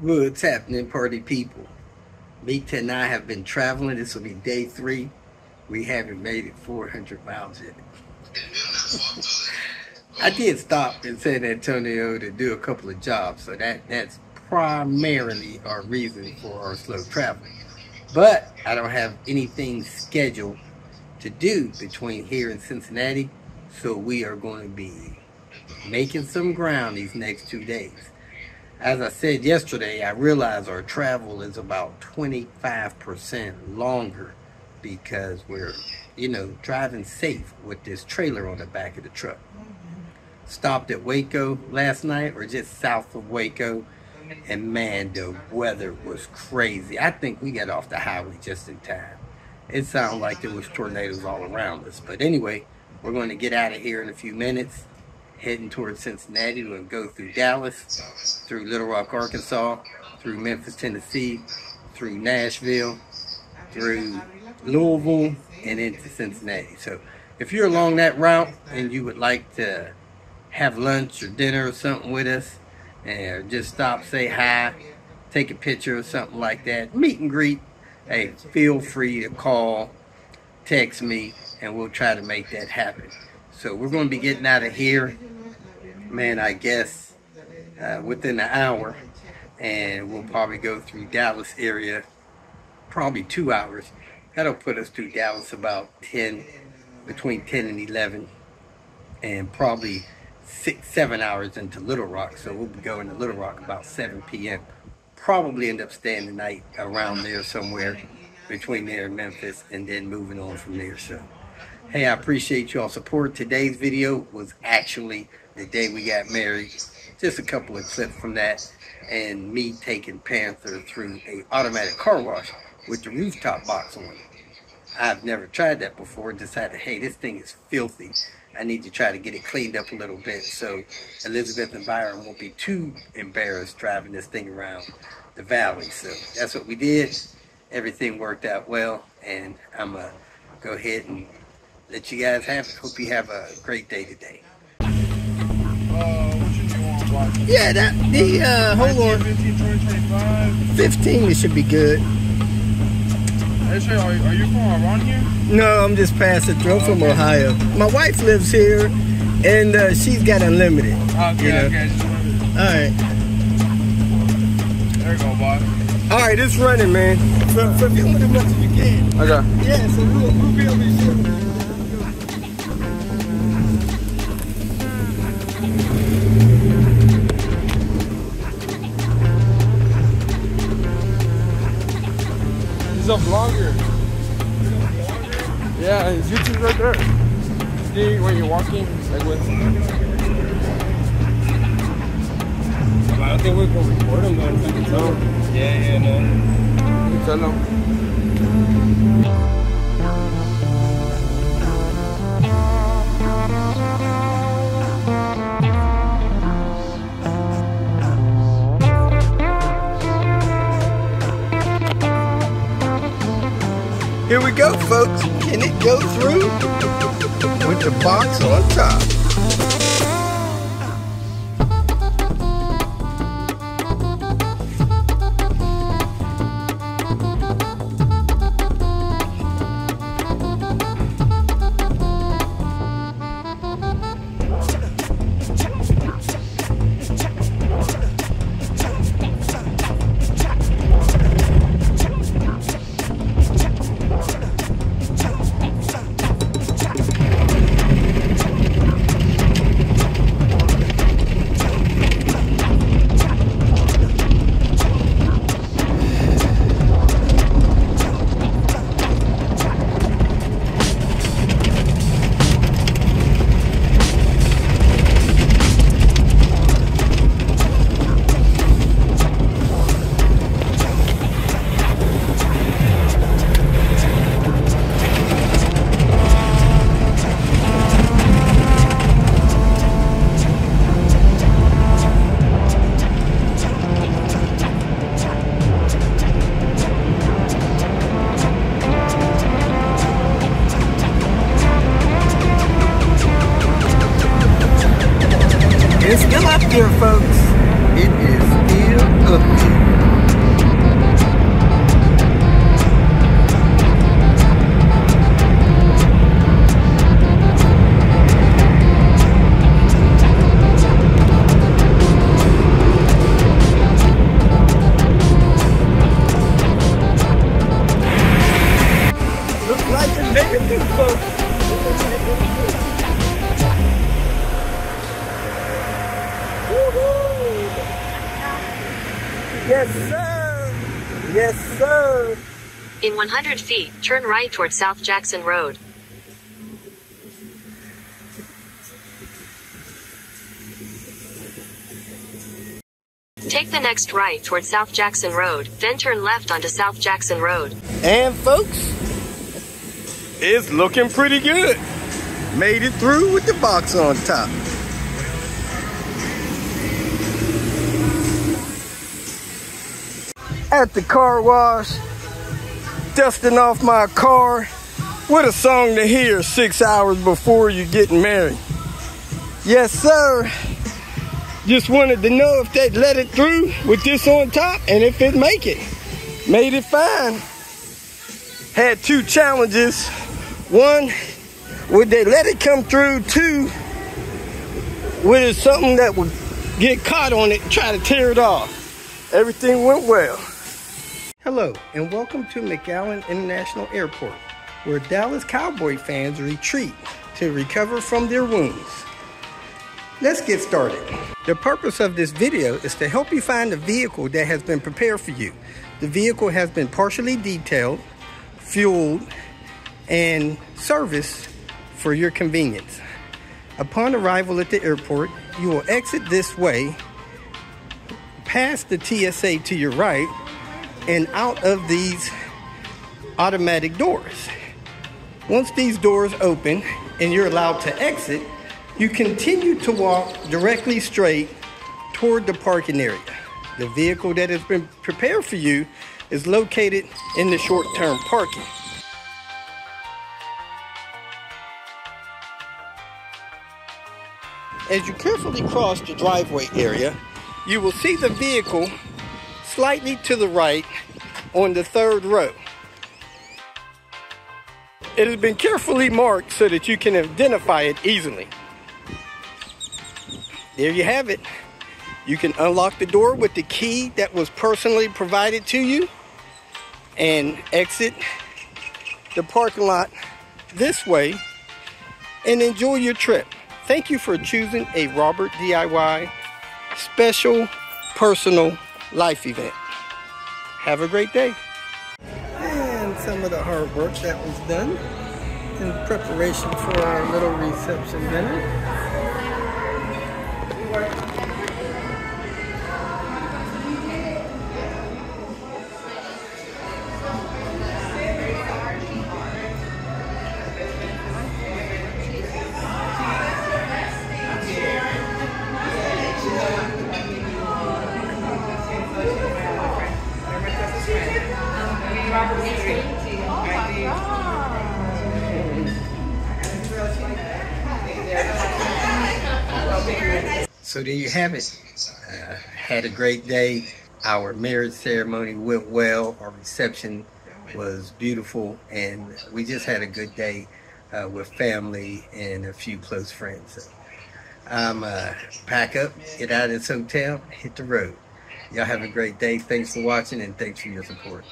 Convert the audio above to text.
What's happening, party people? Meek and I have been traveling. This will be day three. We haven't made it 400 miles yet. I did stop in San Antonio to do a couple of jobs, so that that's primarily our reason for our slow traveling. But I don't have anything scheduled to do between here and Cincinnati, so we are going to be making some ground these next two days as I said yesterday, I realize our travel is about 25% longer because we're, you know, driving safe with this trailer on the back of the truck. Stopped at Waco last night or just south of Waco. And man, the weather was crazy. I think we got off the highway just in time. It sounded like there was tornadoes all around us. But anyway, we're going to get out of here in a few minutes heading towards Cincinnati. We'll go through Dallas, through Little Rock, Arkansas, through Memphis, Tennessee, through Nashville, through Louisville, and into Cincinnati. So if you're along that route and you would like to have lunch or dinner or something with us, and just stop, say hi, take a picture or something like that, meet and greet, hey, feel free to call, text me, and we'll try to make that happen. So we're going to be getting out of here, man, I guess uh, within an hour. And we'll probably go through Dallas area, probably two hours. That'll put us through Dallas about 10, between 10 and 11. And probably six, seven hours into Little Rock. So we'll be going to Little Rock about 7 p.m. Probably end up staying the night around there somewhere between there and Memphis and then moving on from there. So. Hey, I appreciate y'all support. Today's video was actually the day we got married. Just a couple of clips from that and me taking Panther through a automatic car wash with the rooftop box on. I've never tried that before. Decided, hey, this thing is filthy. I need to try to get it cleaned up a little bit so Elizabeth and Byron won't be too embarrassed driving this thing around the valley. So that's what we did. Everything worked out well, and I'm going to go ahead and let you guys have. Hope you have a great day today. Uh, yeah, that the uh, hold on. 15, 15 it should be good. Are, are you from around here? No, I'm just passing through from Ohio. My wife lives here, and uh, she's got unlimited. Okay, you know? okay. All right. There you go, boss. All right, it's running, man. For, for filming as much as you can. Okay. Yeah, so we'll, we'll be able to a vlogger. Yeah, his YouTube right there. See when you're walking, like with. I don't think we can record him though. No. Yeah, yeah, no. You tell him. Here we go, folks. Can it go through? With the box on top. Yes, sir. Yes, sir. In 100 feet, turn right toward South Jackson Road. Take the next right toward South Jackson Road, then turn left onto South Jackson Road. And folks, it's looking pretty good. Made it through with the box on top. At the car wash, dusting off my car. What a song to hear six hours before you getting married. Yes, sir. Just wanted to know if they'd let it through with this on top and if it make it. Made it fine. Had two challenges. One, would they let it come through? Two, would it something that would get caught on it try to tear it off? Everything went well. Hello, and welcome to McAllen International Airport, where Dallas Cowboy fans retreat to recover from their wounds. Let's get started. The purpose of this video is to help you find a vehicle that has been prepared for you. The vehicle has been partially detailed, fueled, and serviced for your convenience. Upon arrival at the airport, you will exit this way, past the TSA to your right, and out of these automatic doors. Once these doors open and you're allowed to exit, you continue to walk directly straight toward the parking area. The vehicle that has been prepared for you is located in the short-term parking. As you carefully cross the driveway area, you will see the vehicle slightly to the right on the third row. It has been carefully marked so that you can identify it easily. There you have it. You can unlock the door with the key that was personally provided to you and exit the parking lot this way and enjoy your trip. Thank you for choosing a Robert DIY special personal life event. Have a great day. And some of the hard work that was done in preparation for our little reception dinner. So there you have it. Uh, had a great day. Our marriage ceremony went well. Our reception was beautiful, and we just had a good day uh, with family and a few close friends. So I'm uh, pack up, get out of this hotel, hit the road. Y'all have a great day. Thanks for watching, and thanks for your support.